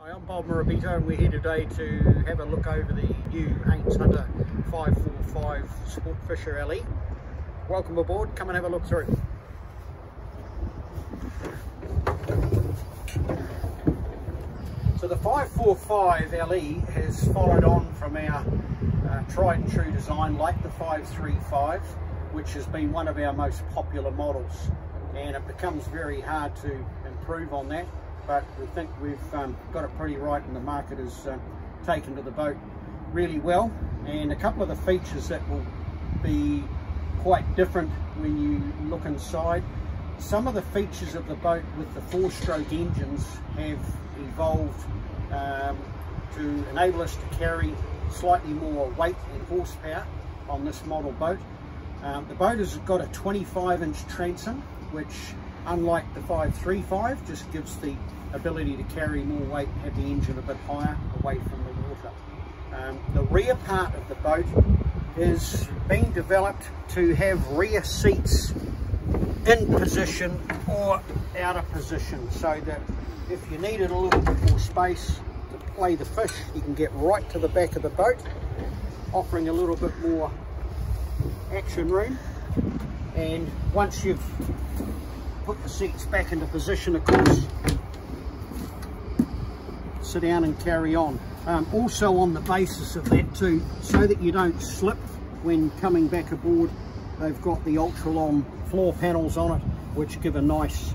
Hi, I'm Bob Morabito and we're here today to have a look over the new Haines Hunter 545 Sport Fisher LE. Welcome aboard, come and have a look through. So the 545 LE has followed on from our uh, tried and true design like the 535 which has been one of our most popular models and it becomes very hard to improve on that but we think we've um, got it pretty right and the market has uh, taken to the boat really well and a couple of the features that will be quite different when you look inside some of the features of the boat with the four-stroke engines have evolved um, to enable us to carry slightly more weight and horsepower on this model boat. Um, the boat has got a 25 inch transom which unlike the 535 just gives the ability to carry more weight and have the engine a bit higher away from the water. Um, the rear part of the boat is being developed to have rear seats in position or out of position so that if you needed a little bit more space to play the fish you can get right to the back of the boat offering a little bit more action room and once you've put the seats back into position of course sit down and carry on um, also on the basis of that too so that you don't slip when coming back aboard they've got the Ultralon floor panels on it which give a nice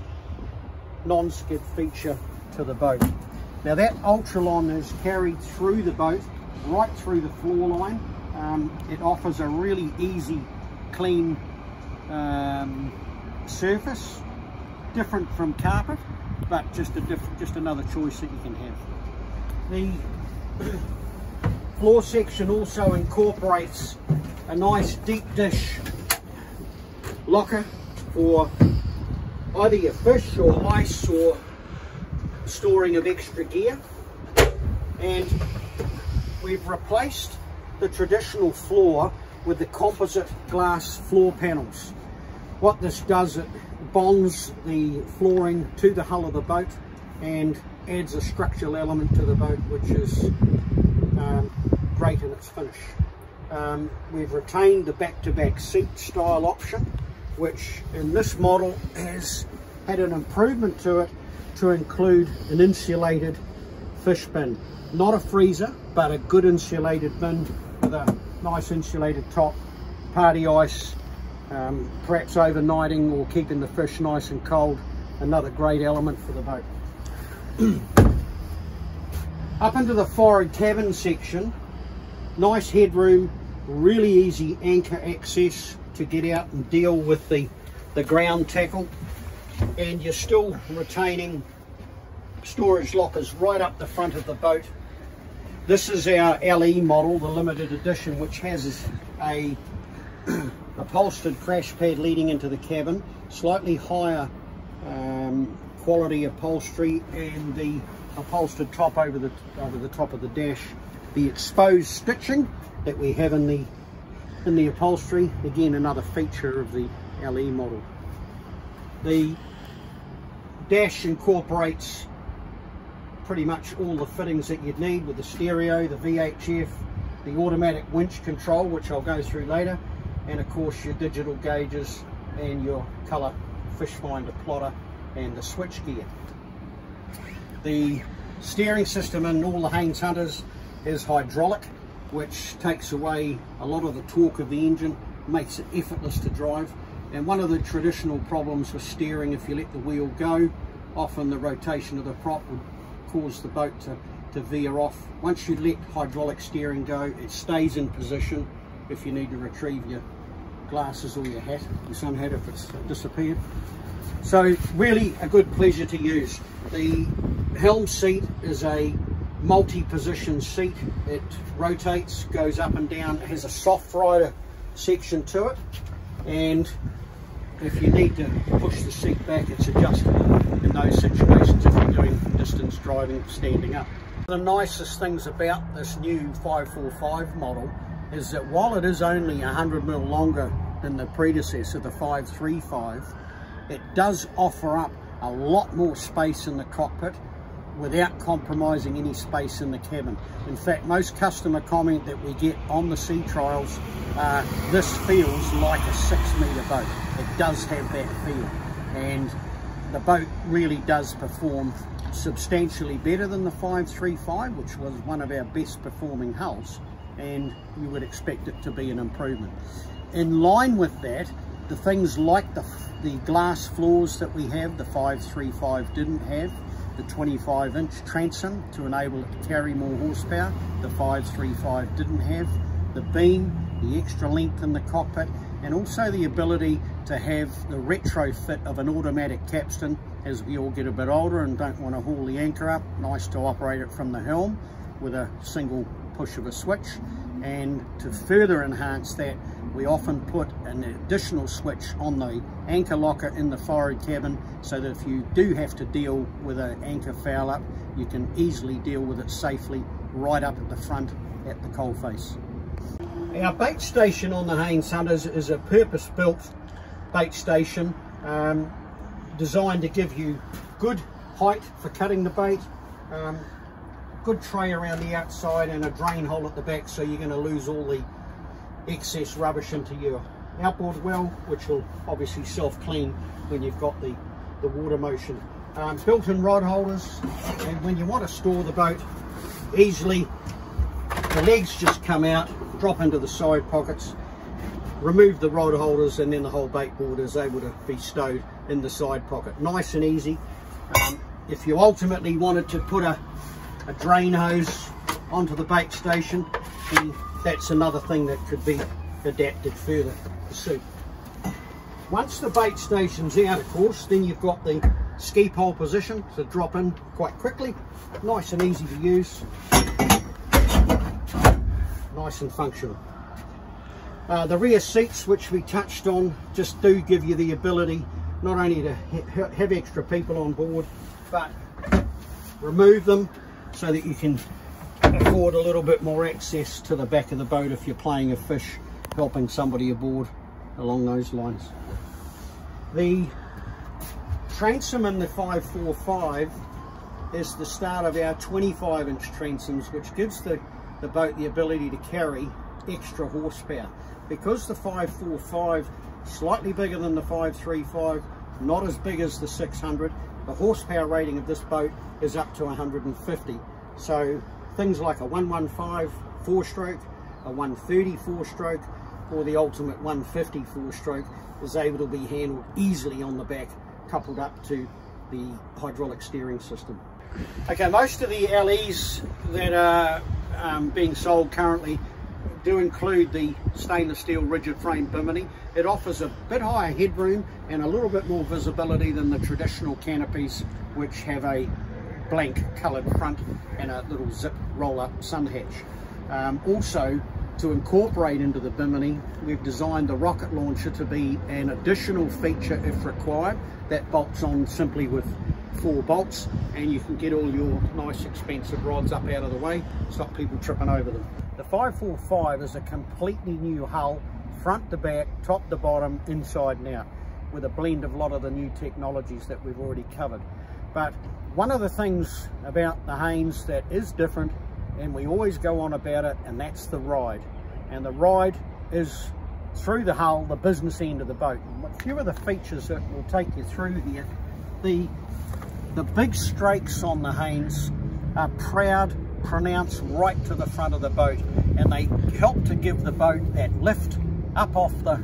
non-skid feature to the boat. Now that Ultralon is carried through the boat, right through the floor line. Um, it offers a really easy, clean um, surface, different from carpet, but just a different, just another choice that you can have. The floor section also incorporates a nice deep dish locker for either your fish or ice or storing of extra gear and we've replaced the traditional floor with the composite glass floor panels what this does it bonds the flooring to the hull of the boat and adds a structural element to the boat which is um, great in its finish um, we've retained the back-to-back -back seat style option which in this model has had an improvement to it to include an insulated fish bin. Not a freezer, but a good insulated bin with a nice insulated top, party ice, um, perhaps overnighting or keeping the fish nice and cold. Another great element for the boat. Up into the forward cabin section, nice headroom, really easy anchor access to get out and deal with the, the ground tackle and you're still retaining storage lockers right up the front of the boat. This is our LE model, the limited edition, which has a upholstered crash pad leading into the cabin, slightly higher um, quality upholstery and the upholstered top over the over the top of the dash. The exposed stitching that we have in the in the upholstery again another feature of the LE model the dash incorporates pretty much all the fittings that you'd need with the stereo the VHF the automatic winch control which I'll go through later and of course your digital gauges and your color fish finder plotter and the switch gear the steering system in all the Haines Hunters is hydraulic which takes away a lot of the torque of the engine, makes it effortless to drive. And one of the traditional problems with steering, if you let the wheel go, often the rotation of the prop would cause the boat to, to veer off. Once you let hydraulic steering go, it stays in position if you need to retrieve your glasses or your hat, your sun hat if it's disappeared. So really a good pleasure to use. The helm seat is a multi-position seat. It rotates, goes up and down, it has a soft rider section to it. And if you need to push the seat back, it's adjustable in those situations if you're doing distance driving standing up. The nicest things about this new 545 model is that while it is only 100 mil longer than the predecessor, the 535, it does offer up a lot more space in the cockpit without compromising any space in the cabin. In fact, most customer comment that we get on the sea trials, uh, this feels like a six metre boat. It does have that feel. And the boat really does perform substantially better than the 535, which was one of our best performing hulls. And you would expect it to be an improvement. In line with that, the things like the, the glass floors that we have, the 535 didn't have, the 25 inch transom to enable it to carry more horsepower, the 535 didn't have, the beam, the extra length in the cockpit, and also the ability to have the retrofit of an automatic capstan as we all get a bit older and don't want to haul the anchor up, nice to operate it from the helm with a single push of a switch and to further enhance that we often put an additional switch on the anchor locker in the forward cabin so that if you do have to deal with an anchor foul up you can easily deal with it safely right up at the front at the coalface. Our bait station on the Haines Hunters is a purpose-built bait station um, designed to give you good height for cutting the bait, um, good tray around the outside and a drain hole at the back so you're going to lose all the excess rubbish into your outboard well which will obviously self-clean when you've got the the water motion. Um, built-in rod holders and when you want to store the boat easily the legs just come out drop into the side pockets remove the rod holders and then the whole bait board is able to be stowed in the side pocket. Nice and easy. Um, if you ultimately wanted to put a a drain hose onto the bait station and that's another thing that could be adapted further to suit. Once the bait station's out of course then you've got the ski pole position to drop in quite quickly. Nice and easy to use. Nice and functional. Uh, the rear seats which we touched on just do give you the ability not only to ha have extra people on board but remove them so that you can afford a little bit more access to the back of the boat if you're playing a fish, helping somebody aboard along those lines. The transom in the 545 is the start of our 25 inch transoms which gives the, the boat the ability to carry extra horsepower. Because the 545 slightly bigger than the 535, not as big as the 600, the horsepower rating of this boat is up to 150. So things like a 115 four stroke, a 130 four stroke, or the ultimate 150 four stroke is able to be handled easily on the back, coupled up to the hydraulic steering system. Okay, most of the LEs that are um, being sold currently do include the stainless steel rigid frame bimini. It offers a bit higher headroom and a little bit more visibility than the traditional canopies which have a blank coloured front and a little zip roll-up sun hatch. Um, also, to incorporate into the Bimini, we've designed the rocket launcher to be an additional feature if required. That bolts on simply with four bolts and you can get all your nice expensive rods up out of the way, stop people tripping over them. The 545 is a completely new hull, front to back, top to bottom, inside and out, with a blend of a lot of the new technologies that we've already covered. But one of the things about the Haines that is different, and we always go on about it, and that's the ride. And the ride is through the hull, the business end of the boat. A few of the features that we'll take you through here. The, the big strakes on the Haines are proud, pronounced right to the front of the boat, and they help to give the boat that lift up off the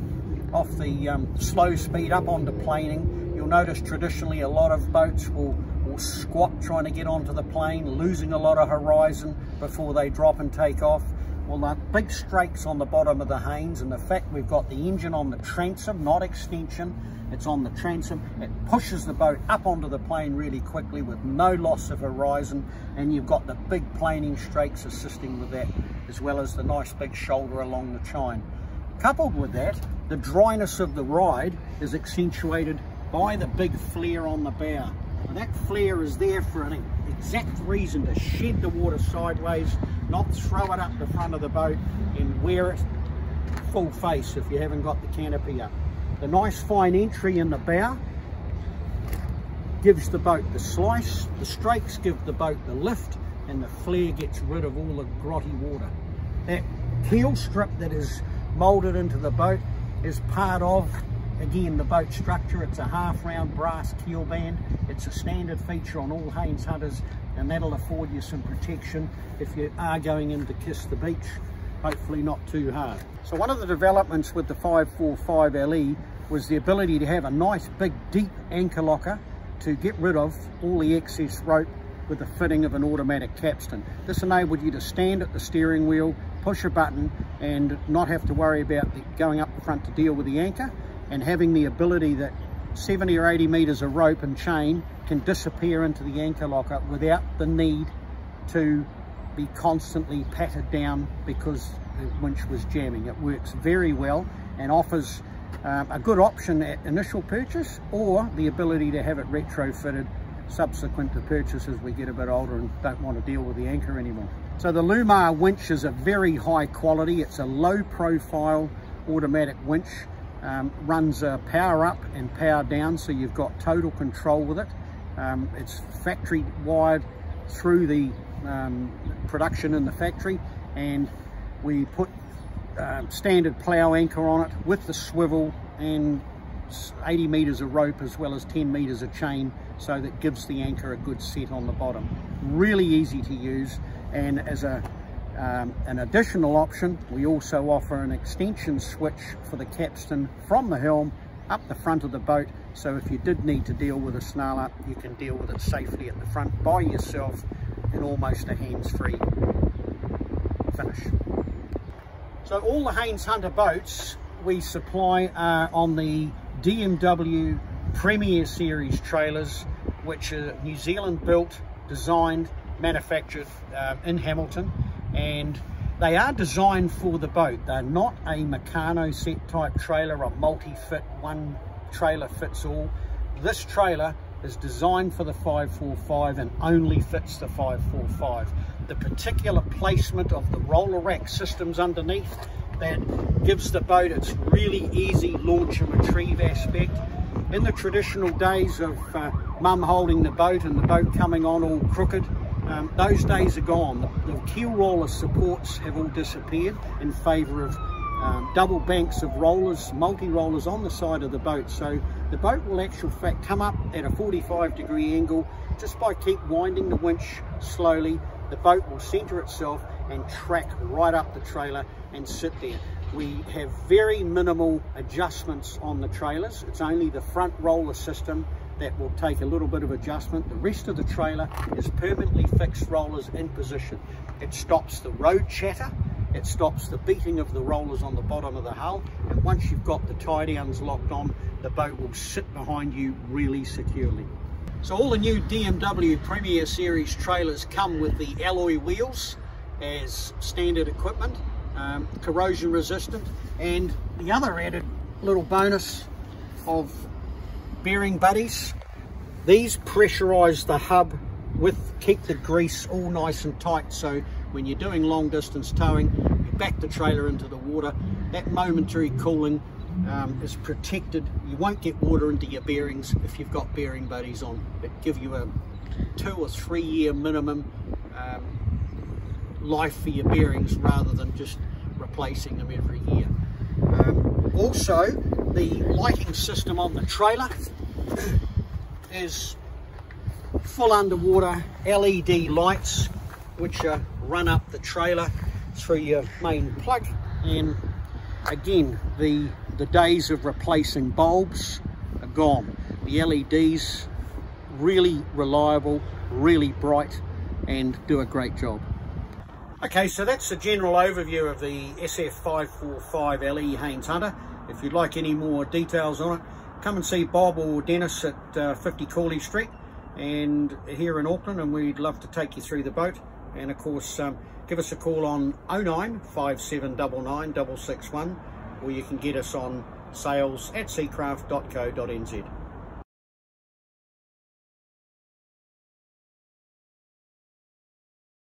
off the um, slow speed up onto planing. You'll notice traditionally a lot of boats will squat trying to get onto the plane, losing a lot of horizon before they drop and take off. Well, the big strakes on the bottom of the Haines and the fact we've got the engine on the transom, not extension, it's on the transom, it pushes the boat up onto the plane really quickly with no loss of horizon and you've got the big planing strakes assisting with that as well as the nice big shoulder along the chine. Coupled with that, the dryness of the ride is accentuated by the big flare on the bow. That flare is there for an exact reason to shed the water sideways, not throw it up the front of the boat and wear it full face if you haven't got the canopy up. The nice fine entry in the bow gives the boat the slice, the strakes give the boat the lift, and the flare gets rid of all the grotty water. That keel strip that is moulded into the boat is part of, again, the boat structure. It's a half round brass keel band. It's a standard feature on all Haines Hunters and that'll afford you some protection if you are going in to kiss the beach, hopefully not too hard. So one of the developments with the 545 LE was the ability to have a nice big deep anchor locker to get rid of all the excess rope with the fitting of an automatic capstan. This enabled you to stand at the steering wheel, push a button and not have to worry about the, going up the front to deal with the anchor and having the ability that 70 or 80 meters of rope and chain can disappear into the anchor locker without the need to be constantly patted down because the winch was jamming. It works very well and offers um, a good option at initial purchase or the ability to have it retrofitted subsequent to purchase as we get a bit older and don't want to deal with the anchor anymore. So the Lewmar winch is a very high quality. It's a low profile automatic winch. Um, runs a power up and power down so you've got total control with it. Um, it's factory wired through the um, production in the factory and we put uh, standard plough anchor on it with the swivel and 80 meters of rope as well as 10 meters of chain so that gives the anchor a good set on the bottom. Really easy to use and as a um, an additional option, we also offer an extension switch for the capstan from the helm up the front of the boat. So if you did need to deal with a snarl up, you can deal with it safely at the front by yourself in almost a hands-free finish. So all the Haines Hunter boats we supply are on the DMW Premier Series trailers, which are New Zealand built, designed, manufactured uh, in Hamilton and they are designed for the boat. They're not a Meccano set type trailer, a multi-fit, one trailer fits all. This trailer is designed for the 545 and only fits the 545. The particular placement of the roller rack systems underneath that gives the boat its really easy launch and retrieve aspect. In the traditional days of uh, mum holding the boat and the boat coming on all crooked, um, those days are gone. The, keel roller supports have all disappeared in favour of um, double banks of rollers, multi-rollers on the side of the boat. So the boat will actual fact come up at a 45 degree angle just by keep winding the winch slowly. The boat will centre itself and track right up the trailer and sit there. We have very minimal adjustments on the trailers. It's only the front roller system that will take a little bit of adjustment. The rest of the trailer is permanently fixed rollers in position. It stops the road chatter, it stops the beating of the rollers on the bottom of the hull, and once you've got the tie downs locked on, the boat will sit behind you really securely. So all the new DMW Premier Series trailers come with the alloy wheels as standard equipment, um, corrosion resistant, and the other added little bonus of bearing buddies. These pressurize the hub with keep the grease all nice and tight so when you're doing long distance towing you back the trailer into the water. That momentary cooling um, is protected. You won't get water into your bearings if you've got bearing buddies on it give you a two or three year minimum um, life for your bearings rather than just replacing them every year. Um, also the lighting system on the trailer is full underwater LED lights which are run up the trailer through your main plug. And again the the days of replacing bulbs are gone. The LEDs really reliable really bright and do a great job. Okay so that's the general overview of the SF545 LE Haines Hunter if you'd like any more details on it come and see Bob or Dennis at uh, 50 Cawley Street and here in Auckland and we'd love to take you through the boat and of course um, give us a call on 09 5799 661 or you can get us on sales at seacraft.co.nz.